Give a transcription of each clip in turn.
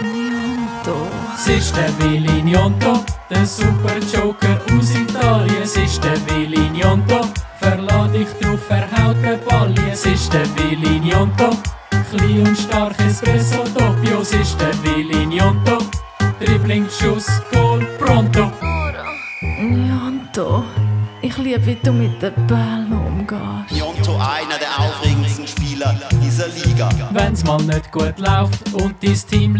Nianto. Es ist der Willi Gnonto, der Super Joker aus Italien. Es ist der Willi Gnonto, verlad dich drauf, verhaut den Ball. Es ist der Willi Gnonto, klein und stark Espresso Doppio. Es ist der Willi Gnonto, Dribbling, Schuss, Goal, pronto. Nianto. Ich liebe, wie du mit den Bällen umgehst. Jonto einer der aufregendsten Spieler dieser Liga. Wenn's mal nicht gut läuft und dein Team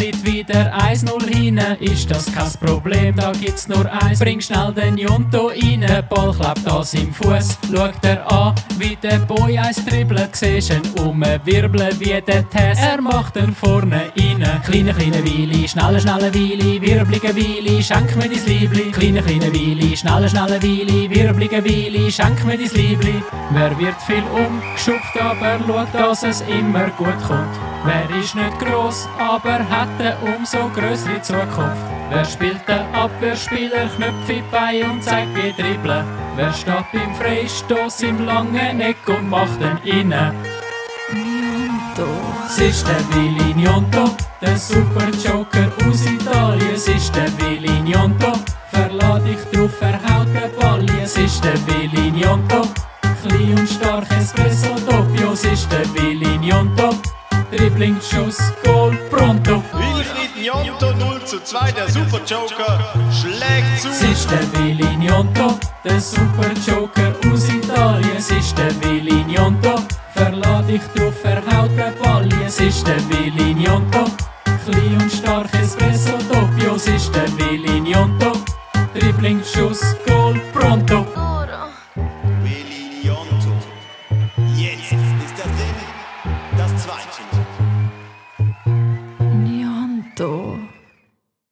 wieder 1-0 hinten, ist das kein Problem, da gibt's nur eins. Bring schnell den Jonto rein, der Ball klebt an seinem Fuß. Schaut er an, wie der Boy eins dribbelt, siehst ihn umwirbeln wie der Tess. Er macht ihn vorne rein. Kleine, kleine Weile, schnelle, schnelle Weile, wirblige Weile, schenk mir dein Liebli. Kleine, kleine Weile, schnelle, schnelle Weile, wirblige Weile, schenk mir dein Liebli. Wer wird viel umgeschupft, aber schaut, dass es immer gut kommt. Wer ist nicht gross, aber hat eine umso größere Zukunft. Wer spielt den Abwehrspieler, Knöpfe bei und zeigt wie dribbeln. Wer steht beim Freistoß im langen Eck und macht den innen. Nianto. Es ist der Willi Gnonto, der Super Joker aus Italien. Es ist der Willi Gnonto, verlad dich drauf, verhaut den Ball. Es ist der Willi Gnonto, klein und stark Espresso Doppio. Es ist der Willi Dribbling, Schuss, Goal, pronto. Wilfried Njonto 0 zu 2, der Super Joker schlägt zu. Es ist der Willi Gnonto, der Super Joker aus Italien. Es ist der Willi Gnonto, verlad dich drauf, verhaut den Ball. Es ist der Willi Gnonto, klein und stark Espresso Doppio. Es ist der Willi Gnonto, Dribbling, Schuss, Goal, pronto.